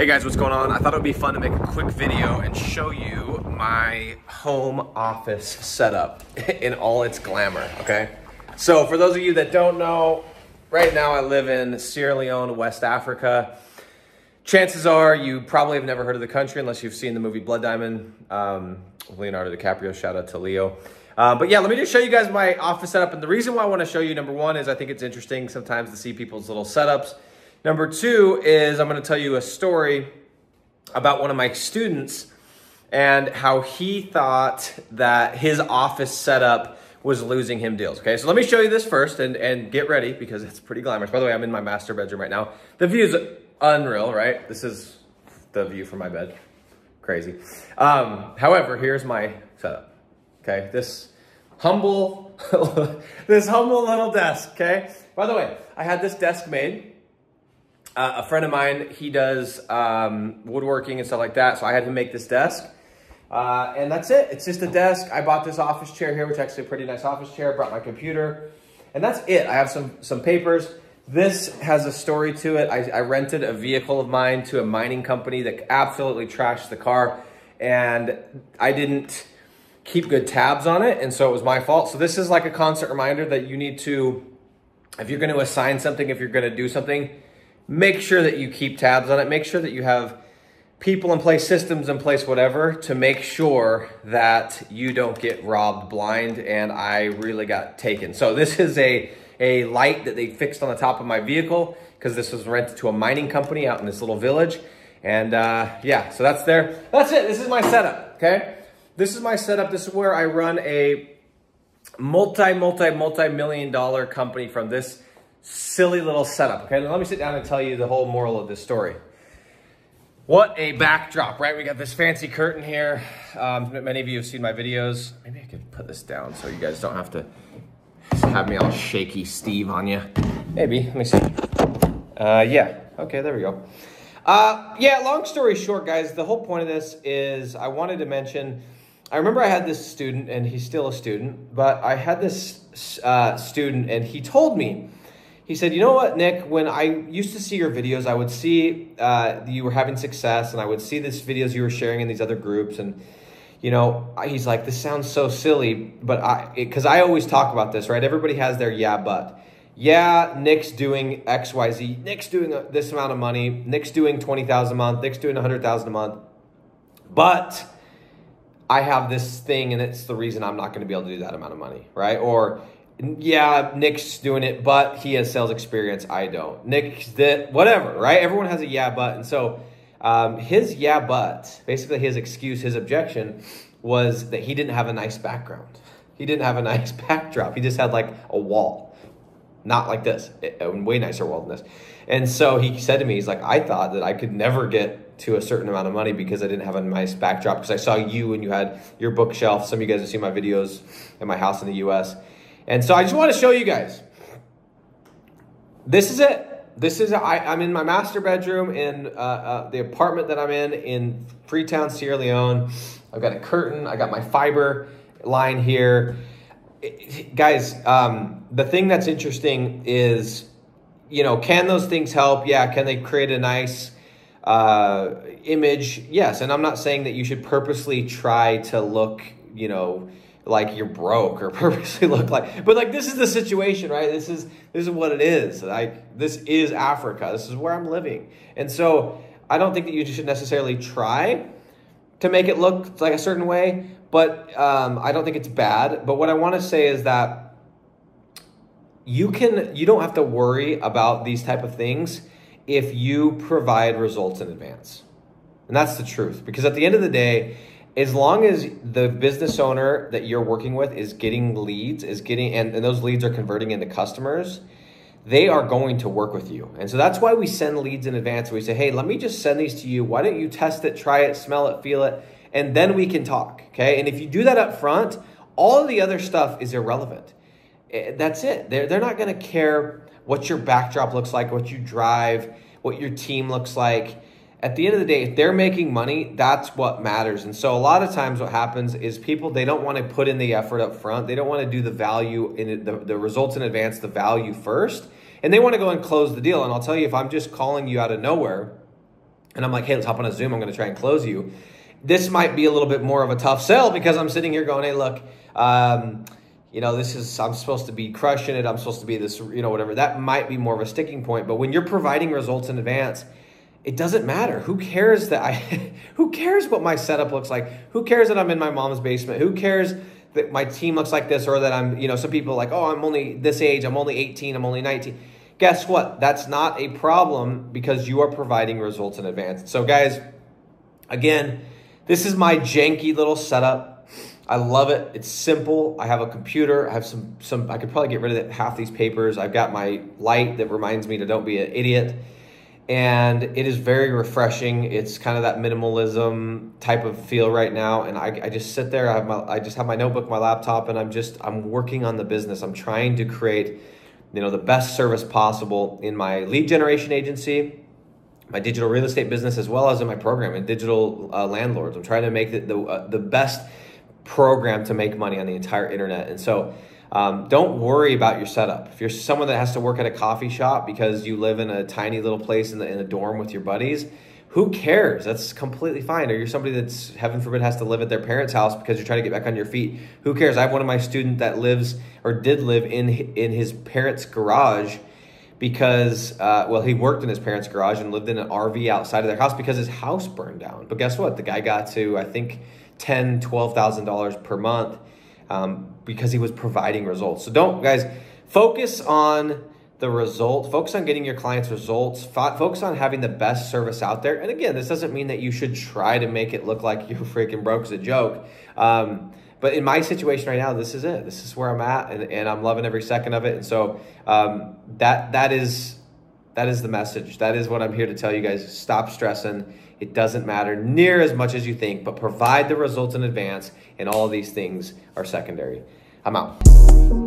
Hey guys, what's going on? I thought it would be fun to make a quick video and show you my home office setup in all its glamour, okay? So for those of you that don't know, right now I live in Sierra Leone, West Africa. Chances are you probably have never heard of the country unless you've seen the movie Blood Diamond. Um, Leonardo DiCaprio, shout out to Leo. Uh, but yeah, let me just show you guys my office setup. And the reason why I want to show you, number one, is I think it's interesting sometimes to see people's little setups. Number two is I'm going to tell you a story about one of my students and how he thought that his office setup was losing him deals. Okay, so let me show you this first and, and get ready because it's pretty glamorous. By the way, I'm in my master bedroom right now. The view is unreal, right? This is the view from my bed. Crazy. Um, however, here's my setup. Okay, this humble, this humble little desk. Okay. By the way, I had this desk made. Uh, a friend of mine, he does um, woodworking and stuff like that. So I had to make this desk. Uh, and that's it. It's just a desk. I bought this office chair here, which is actually a pretty nice office chair. Brought my computer. And that's it. I have some, some papers. This has a story to it. I, I, rented a vehicle of mine to a mining company that absolutely trashed the car and I didn't keep good tabs on it and so it was my fault. So this is like a constant reminder that you need to, if you're gonna assign something, if you're gonna do something, make sure that you keep tabs on it. Make sure that you have people in place, systems in place, whatever, to make sure that you don't get robbed blind and I really got taken. So this is a a light that they fixed on the top of my vehicle because this was rented to a mining company out in this little village. And uh, yeah, so that's there. That's it. This is my setup, okay? This is my setup. This is where I run a multi, multi, multi-million dollar company from this silly little setup, okay? Let me sit down and tell you the whole moral of this story. What a backdrop, right? We got this fancy curtain here. Um, many of you have seen my videos. Maybe I could put this down so you guys don't have to have me all shaky Steve on you. Maybe, let me see. Uh, yeah, okay, there we go. Uh, yeah, long story short, guys, the whole point of this is I wanted to mention, I remember I had this student, and he's still a student, but I had this uh, student, and he told me, he said, you know what, Nick, when I used to see your videos, I would see uh, you were having success, and I would see these videos you were sharing in these other groups, and you know, he's like, this sounds so silly, but I, because I always talk about this, right? Everybody has their yeah, but. Yeah, Nick's doing X, Y, Z. Nick's doing this amount of money. Nick's doing 20,000 a month. Nick's doing 100,000 a month. But I have this thing and it's the reason I'm not going to be able to do that amount of money, right? Or yeah, Nick's doing it, but he has sales experience. I don't. Nick's the whatever, right? Everyone has a yeah, but. And so um, his yeah, but basically his excuse, his objection was that he didn't have a nice background. He didn't have a nice backdrop. He just had like a wall, not like this, a way nicer wall than this. And so he said to me, he's like, I thought that I could never get to a certain amount of money because I didn't have a nice backdrop because I saw you and you had your bookshelf. Some of you guys have seen my videos in my house in the US. And so I just want to show you guys. This is it this is I, I'm in my master bedroom in uh, uh, the apartment that I'm in in Freetown, Sierra Leone. I've got a curtain. I got my fiber line here. It, guys, um, the thing that's interesting is, you know, can those things help? Yeah. Can they create a nice uh, image? Yes. And I'm not saying that you should purposely try to look, you know, like you're broke or purposely look like but like this is the situation right? This is this is what it is. Like this is africa. This is where i'm living. And so i don't think that you should necessarily try to make it look like a certain way but um, i don't think it's bad. But what i want to say is that you can you don't have to worry about these type of things if you provide results in advance. And that's the truth. Because at the end of the day as long as the business owner that you're working with is getting leads, is getting, and, and those leads are converting into customers, they are going to work with you. And so that's why we send leads in advance. We say, hey, let me just send these to you. Why don't you test it, try it, smell it, feel it, and then we can talk. Okay. And if you do that up front, all the other stuff is irrelevant. Eh, that's it. They're, they're not going to care what your backdrop looks like, what you drive, what your team looks like at the end of the day, if they're making money, that's what matters. And so a lot of times what happens is people, they don't want to put in the effort up front. They don't want to do the value in the, the results in advance, the value first. And they want to go and close the deal. And I'll tell you, if I'm just calling you out of nowhere and I'm like, hey, let's hop on a Zoom. I'm going to try and close you. This might be a little bit more of a tough sell because I'm sitting here going, hey, look, um, you know, this is, I'm supposed to be crushing it. I'm supposed to be this, you know, whatever. That might be more of a sticking point. But when you're providing results in advance, it doesn't matter. Who cares that I, who cares what my setup looks like? Who cares that I'm in my mom's basement? Who cares that my team looks like this or that I'm, you know, some people like, oh, I'm only this age, I'm only 18, I'm only 19. Guess what? That's not a problem because you are providing results in advance. So, guys, again, this is my janky little setup. I love it. It's simple. I have a computer. I have some some. I could probably get rid of half these papers. I've got my light that reminds me to don't be an idiot, and it is very refreshing. It's kind of that minimalism type of feel right now. And I, I just sit there. I have my I just have my notebook, my laptop, and I'm just I'm working on the business. I'm trying to create, you know, the best service possible in my lead generation agency my digital real estate business as well as in my program in digital uh, landlords. I'm trying to make the the, uh, the best program to make money on the entire internet. And so um, don't worry about your setup. If you're someone that has to work at a coffee shop because you live in a tiny little place in, the, in a dorm with your buddies, who cares? That's completely fine. Or you're somebody that's, heaven forbid, has to live at their parents' house because you're trying to get back on your feet. Who cares? I have one of my students that lives or did live in, in his parents' garage because, uh, well, he worked in his parents' garage and lived in an RV outside of their house because his house burned down. But guess what? The guy got to, I think, ten, twelve thousand dollars per month um, because he was providing results. So don't, guys, focus on the result. Focus on getting your clients results. Focus on having the best service out there. And again, this doesn't mean that you should try to make it look like you're freaking broke as a joke. Um, but in my situation right now, this is it. This is where I'm at, and, and I'm loving every second of it. And so um, that that is that is the message. That is what I'm here to tell you guys. Stop stressing. It doesn't matter near as much as you think, but provide the results in advance, and all these things are secondary. I'm out.